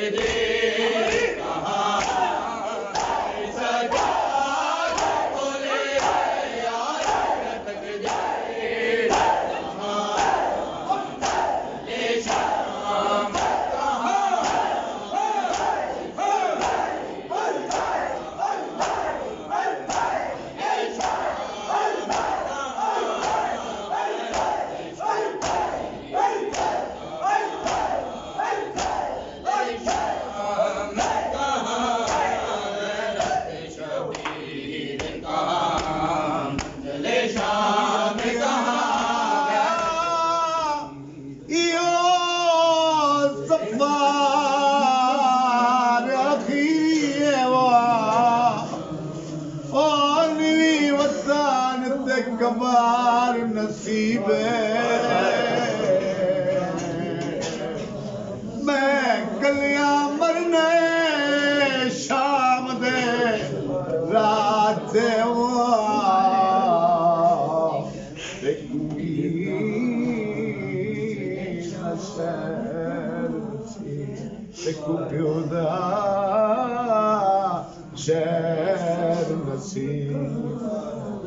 जग दे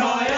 Jai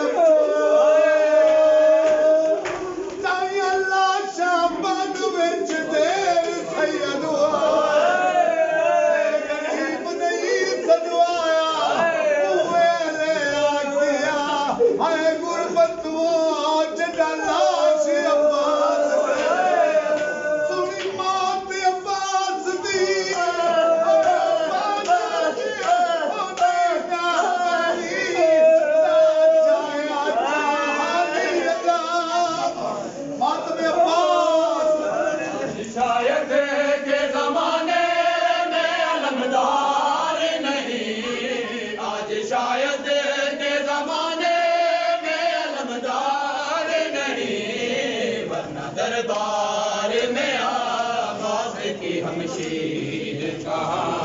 Cantando. دربار میں آغاز کی ہمشیر کہاں